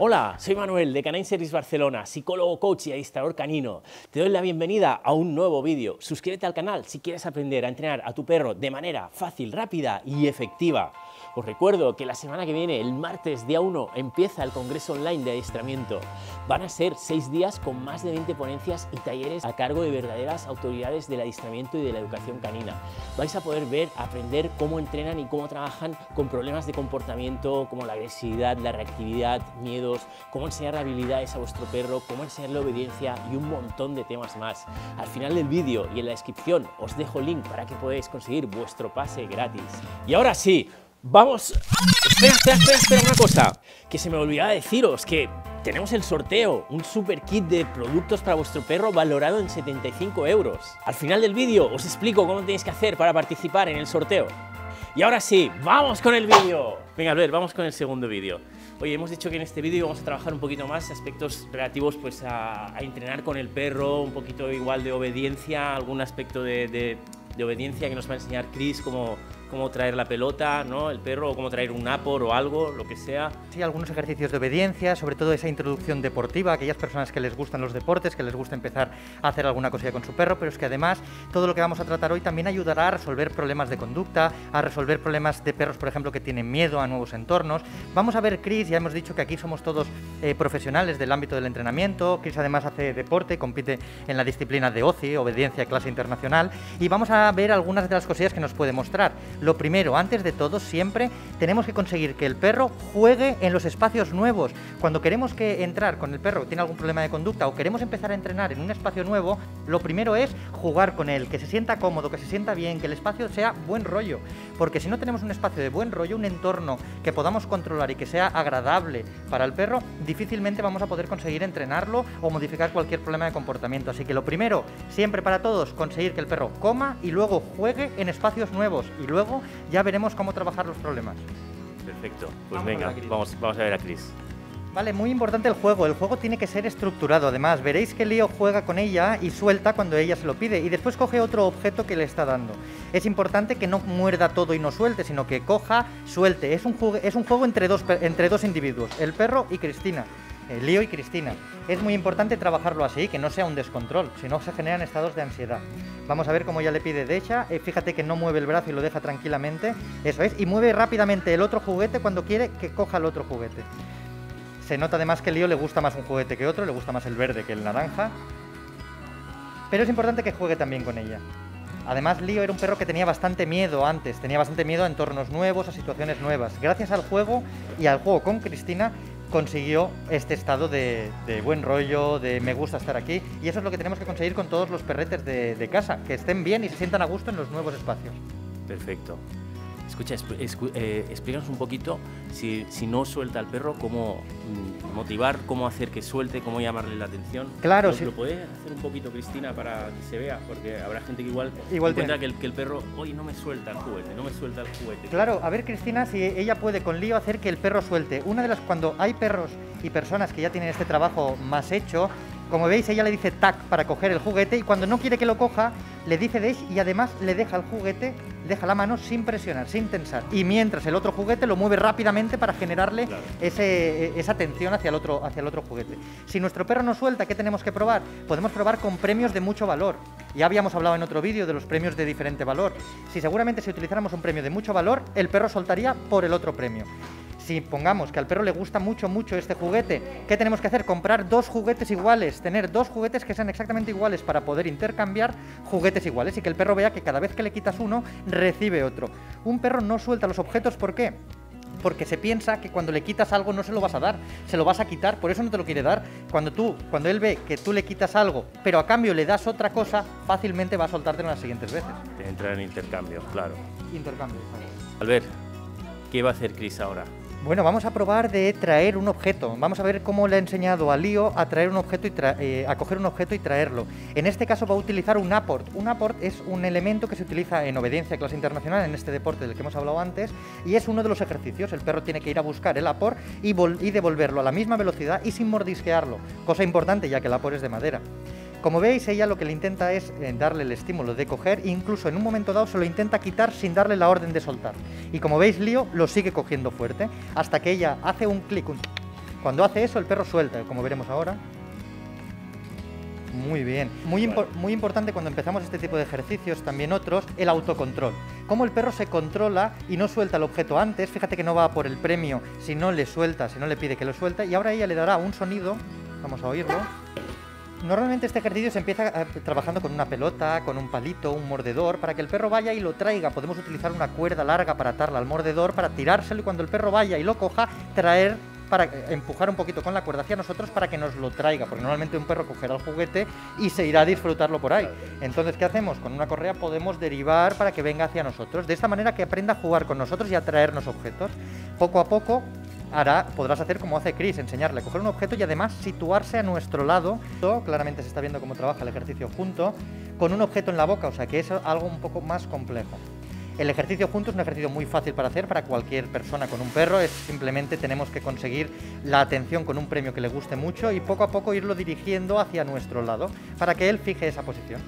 Hola, soy Manuel de Canine Service Barcelona, psicólogo, coach y adestrador canino. Te doy la bienvenida a un nuevo vídeo. Suscríbete al canal si quieres aprender a entrenar a tu perro de manera fácil, rápida y efectiva. Os recuerdo que la semana que viene, el martes día 1, empieza el Congreso Online de Adiestramiento. Van a ser seis días con más de 20 ponencias y talleres a cargo de verdaderas autoridades del adiestramiento y de la educación canina. Vais a poder ver, aprender cómo entrenan y cómo trabajan con problemas de comportamiento como la agresividad, la reactividad, miedos, cómo enseñar habilidades a vuestro perro, cómo enseñarle obediencia y un montón de temas más. Al final del vídeo y en la descripción os dejo el link para que podáis conseguir vuestro pase gratis. Y ahora sí, Vamos. Espera, espera, espera, espera una cosa. Que se me olvidaba deciros que tenemos el sorteo, un super kit de productos para vuestro perro valorado en 75 euros. Al final del vídeo os explico cómo tenéis que hacer para participar en el sorteo. Y ahora sí, vamos con el vídeo. Venga, a ver, vamos con el segundo vídeo. Oye, hemos dicho que en este vídeo vamos a trabajar un poquito más aspectos relativos pues, a, entrenar con el perro, un poquito igual de obediencia, algún aspecto de, obediencia que nos va a enseñar Chris, como cómo traer la pelota, ¿no? el perro, o cómo traer un apor o algo, lo que sea. Sí, algunos ejercicios de obediencia, sobre todo esa introducción deportiva, aquellas personas que les gustan los deportes, que les gusta empezar a hacer alguna cosilla con su perro, pero es que además todo lo que vamos a tratar hoy también ayudará a resolver problemas de conducta, a resolver problemas de perros, por ejemplo, que tienen miedo a nuevos entornos. Vamos a ver, Chris, ya hemos dicho que aquí somos todos eh, profesionales del ámbito del entrenamiento, Chris además hace deporte, compite en la disciplina de OCI, obediencia clase internacional, y vamos a ver algunas de las cosillas que nos puede mostrar. Lo primero, antes de todo, siempre tenemos que conseguir que el perro juegue en los espacios nuevos. Cuando queremos que entrar con el perro tiene algún problema de conducta o queremos empezar a entrenar en un espacio nuevo, lo primero es jugar con él, que se sienta cómodo, que se sienta bien, que el espacio sea buen rollo. Porque si no tenemos un espacio de buen rollo, un entorno que podamos controlar y que sea agradable para el perro, difícilmente vamos a poder conseguir entrenarlo o modificar cualquier problema de comportamiento. Así que lo primero, siempre para todos, conseguir que el perro coma y luego juegue en espacios nuevos y luego ya veremos cómo trabajar los problemas. Perfecto, pues venga, vamos, vamos a ver a Chris. Vale, muy importante el juego. El juego tiene que ser estructurado. Además, veréis que Leo juega con ella y suelta cuando ella se lo pide y después coge otro objeto que le está dando. Es importante que no muerda todo y no suelte, sino que coja, suelte. Es un, es un juego entre dos, entre dos individuos, el perro y Cristina. Eh, Leo y Cristina. Es muy importante trabajarlo así, que no sea un descontrol, si no se generan estados de ansiedad. Vamos a ver cómo ya le pide Decha. Eh, fíjate que no mueve el brazo y lo deja tranquilamente. Eso es. Y mueve rápidamente el otro juguete cuando quiere que coja el otro juguete. Se nota además que a Leo le gusta más un juguete que otro, le gusta más el verde que el naranja. Pero es importante que juegue también con ella. Además, Leo era un perro que tenía bastante miedo antes, tenía bastante miedo a entornos nuevos, a situaciones nuevas. Gracias al juego y al juego con Cristina, consiguió este estado de, buen rollo, de me gusta estar aquí. Y eso es lo que tenemos que conseguir con todos los perretes de, casa, que estén bien y se sientan a gusto en los nuevos espacios. Perfecto. Escucha, eh, explícanos un poquito, si, si, no suelta al perro, cómo mm, motivar, cómo hacer que suelte, cómo llamarle la atención. Claro, ¿Lo, sí. ¿Lo puede hacer un poquito, Cristina, para que se vea? Porque habrá gente que igual, igual encuentra que el, que el, perro, hoy no me suelta el juguete, no me suelta el juguete. Claro, a ver, Cristina, si ella puede con lío hacer que el perro suelte. Una de las, cuando hay perros y personas que ya tienen este trabajo más hecho, como veis, ella le dice tac para coger el juguete y cuando no quiere que lo coja, le dice dash y además le deja el juguete, deja la mano sin presionar, sin tensar. Y mientras el otro juguete lo mueve rápidamente para generarle ese, esa tensión hacia el, otro, hacia el otro juguete. Si nuestro perro no suelta, ¿qué tenemos que probar? Podemos probar con premios de mucho valor. Ya habíamos hablado en otro vídeo de los premios de diferente valor. Si seguramente si utilizáramos un premio de mucho valor, el perro soltaría por el otro premio si pongamos que al perro le gusta mucho, mucho este juguete, ¿qué tenemos que hacer? Comprar dos juguetes iguales, tener dos juguetes que sean exactamente iguales para poder intercambiar juguetes iguales y que el perro vea que cada vez que le quitas uno, recibe otro. Un perro no suelta los objetos, ¿por qué? porque se piensa que cuando le quitas algo no se lo vas a dar, se lo vas a quitar, por eso no te lo quiere dar. Cuando tú, cuando él ve que tú le quitas algo, pero a cambio le das otra cosa, fácilmente va a soltarte en las siguientes veces. Entra en intercambio, claro. Intercambio. Albert, ¿qué va a hacer Chris ahora? Bueno, vamos a probar de traer un objeto. Vamos a ver cómo le ha enseñado a Lío a traer un objeto y eh, a coger un objeto y traerlo. En este caso va a utilizar un apport. Un apport es un elemento que se utiliza en obediencia clase internacional, en este deporte del que hemos hablado antes, y es uno de los ejercicios. El perro tiene que ir a buscar el apport y, y devolverlo a la misma velocidad y sin mordisquearlo. Cosa importante ya que el apport es de madera. Como veis, ella lo que le intenta es eh, darle el estímulo de coger, incluso en un momento dado se lo intenta quitar sin darle la orden de soltar. Y como veis, Lío lo sigue cogiendo fuerte, hasta que ella hace un clic Cuando hace eso, el perro suelta, como veremos ahora. Muy bien. Muy, muy importante cuando empezamos este tipo de ejercicios, también otros, el autocontrol. Cómo el perro se controla y no suelta el objeto antes. Fíjate que no va por el premio si no le suelta, si no le pide que lo suelta. Y ahora ella le dará un sonido. Vamos a oírlo. Normalmente este ejercicio se empieza eh, trabajando con una pelota, con un palito, un mordedor, para que el perro vaya y lo traiga. Podemos utilizar una cuerda larga para atarla al mordedor, para tirárselo y cuando el perro vaya y lo coja, traer para eh, empujar un poquito con la cuerda hacia nosotros para que nos lo traiga, porque normalmente un perro cogerá el juguete y se irá a disfrutarlo por ahí. Entonces, ¿qué hacemos? Con una correa podemos derivar para que venga hacia nosotros, de esta manera que aprenda a jugar con nosotros y a traernos objetos. Poco a poco hará, podrás hacer como hace Chris, enseñarle a coger un objeto y además situarse a nuestro lado. Claramente se está viendo cómo trabaja el ejercicio junto, con un objeto en la boca, o sea que es algo un poco más complejo. El ejercicio junto es un ejercicio muy fácil para hacer para cualquier persona con un perro, es simplemente tenemos que conseguir la atención con un premio que le guste mucho y poco a poco irlo dirigiendo hacia nuestro lado para que él fije esa posición.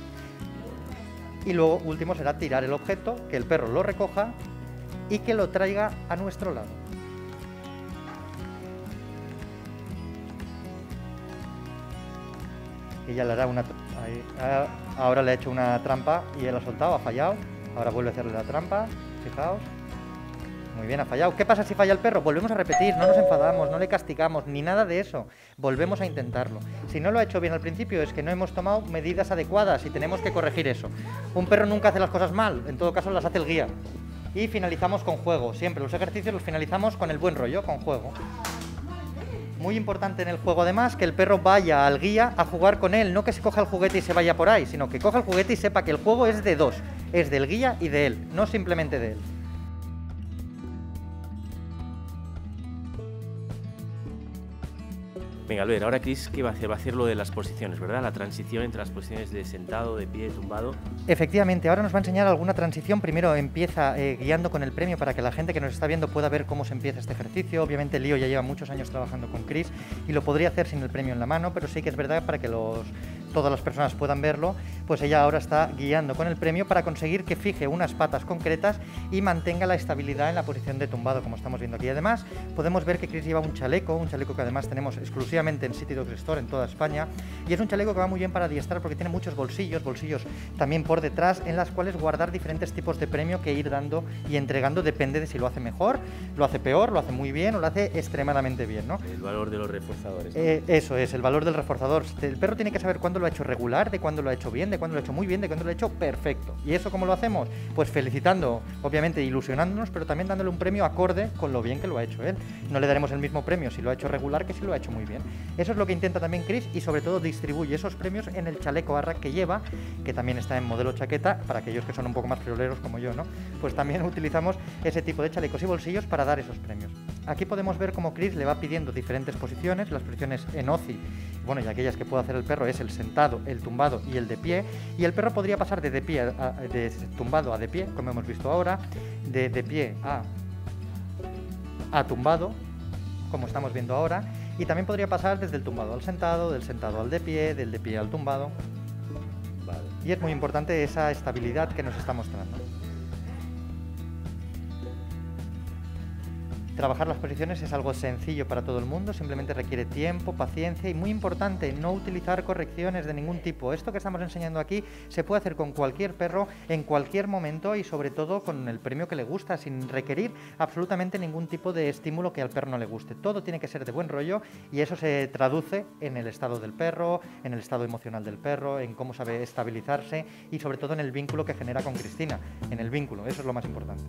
Y luego último será tirar el objeto, que el perro lo recoja y que lo traiga a nuestro lado. Ya le hará una... Ah, ahora le ha hecho una trampa y él ha soltado, ha fallado. Ahora vuelve a hacerle la trampa, fijaos. Muy bien, ha fallado. ¿Qué pasa si falla el perro? Volvemos a repetir, no nos enfadamos, no le castigamos, ni nada de eso. Volvemos a intentarlo. Si no lo ha hecho bien al principio es que no hemos tomado medidas adecuadas y tenemos que corregir eso. Un perro nunca hace las cosas mal, en todo caso las hace el guía. Y finalizamos con juego. Siempre los ejercicios los finalizamos con el buen rollo, con juego. Muy importante en el juego además que el perro vaya al guía a jugar con él, no que se coja el juguete y se vaya por ahí, sino que coja el juguete y sepa que el juego es de dos, es del guía y de él, no simplemente de él. Venga, Albert, ahora Chris, ¿qué va a hacer? Va a hacer lo de las posiciones, ¿verdad? La transición entre las posiciones de sentado, de pie, tumbado. Efectivamente, ahora nos va a enseñar alguna transición. Primero empieza eh, guiando con el premio para que la gente que nos está viendo pueda ver cómo se empieza este ejercicio. Obviamente Lío ya lleva muchos años trabajando con Chris y lo podría hacer sin el premio en la mano, pero sí que es verdad para que los todas las personas puedan verlo, pues ella ahora está guiando con el premio para conseguir que fije unas patas concretas y mantenga la estabilidad en la posición de tumbado, como estamos viendo aquí. Además, podemos ver que Chris lleva un chaleco, un chaleco que además tenemos exclusivamente en City Dog Store en toda España, y es un chaleco que va muy bien para adiestrar porque tiene muchos bolsillos, bolsillos también por detrás, en las cuales guardar diferentes tipos de premio que ir dando y entregando depende de si lo hace mejor, lo hace peor, lo hace muy bien o lo hace extremadamente bien. ¿no? El valor de los reforzadores. Eh, eso es, el valor del reforzador. El perro tiene que saber cuándo lo ha hecho regular, de cuándo lo ha hecho bien, de cuándo lo ha hecho muy bien, de cuándo lo ha hecho perfecto. ¿Y eso cómo lo hacemos? Pues felicitando, obviamente ilusionándonos, pero también dándole un premio acorde con lo bien que lo ha hecho él. No le daremos el mismo premio si lo ha hecho regular que si lo ha hecho muy bien. Eso es lo que intenta también Chris y sobre todo distribuye esos premios en el chaleco barra que lleva, que también está en modelo chaqueta, para aquellos que son un poco más frioleros como yo, ¿no? Pues también utilizamos ese tipo de chalecos y bolsillos para dar esos premios. Aquí podemos ver cómo Chris le va pidiendo diferentes posiciones, las posiciones en OCI, bueno, y aquellas que puede hacer el perro es el sentado, el tumbado y el de pie, y el perro podría pasar de, de pie a, de tumbado a de pie, como hemos visto ahora, de de pie a, a tumbado, como estamos viendo ahora, y también podría pasar desde el tumbado al sentado, del sentado al de pie, del de pie al tumbado. Y es muy importante esa estabilidad que nos está mostrando. Trabajar las posiciones es algo sencillo para todo el mundo, simplemente requiere tiempo, paciencia y muy importante, no utilizar correcciones de ningún tipo. Esto que estamos enseñando aquí se puede hacer con cualquier perro en cualquier momento y sobre todo con el premio que le gusta, sin requerir absolutamente ningún tipo de estímulo que al perro no le guste. Todo tiene que ser de buen rollo y eso se traduce en el estado del perro, en el estado emocional del perro, en cómo sabe estabilizarse y sobre todo en el vínculo que genera con Cristina, en el vínculo, eso es lo más importante.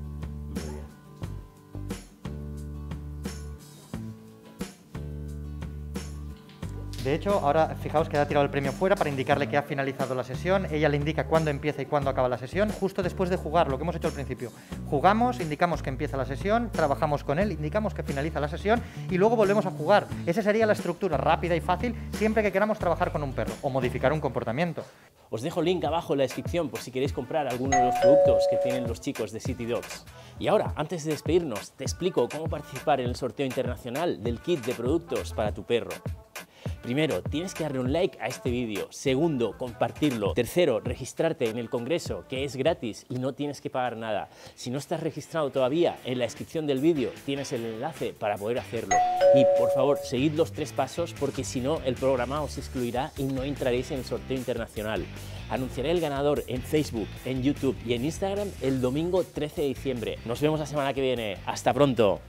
De hecho, ahora fijaos que ha tirado el premio fuera para indicarle que ha finalizado la sesión. Ella le indica cuándo empieza y cuándo acaba la sesión, justo después de jugar, lo que hemos hecho al principio. Jugamos, indicamos que empieza la sesión, trabajamos con él, indicamos que finaliza la sesión y luego volvemos a jugar. Esa sería la estructura rápida y fácil siempre que queramos trabajar con un perro o modificar un comportamiento. Os dejo el link abajo en la descripción por si queréis comprar alguno de los productos que tienen los chicos de City Dogs. Y ahora, antes de despedirnos, te explico cómo participar en el sorteo internacional del kit de productos para tu perro. Primero, tienes que darle un like a este vídeo. Segundo, compartirlo. Tercero, registrarte en el Congreso, que es gratis y no tienes que pagar nada. Si no estás registrado todavía, en la descripción del vídeo tienes el enlace para poder hacerlo. Y por favor, seguid los tres pasos porque si no, el programa os excluirá y no entraréis en el sorteo internacional. Anunciaré el ganador en Facebook, en YouTube y en Instagram el domingo 13 de diciembre. Nos vemos la semana que viene. Hasta pronto.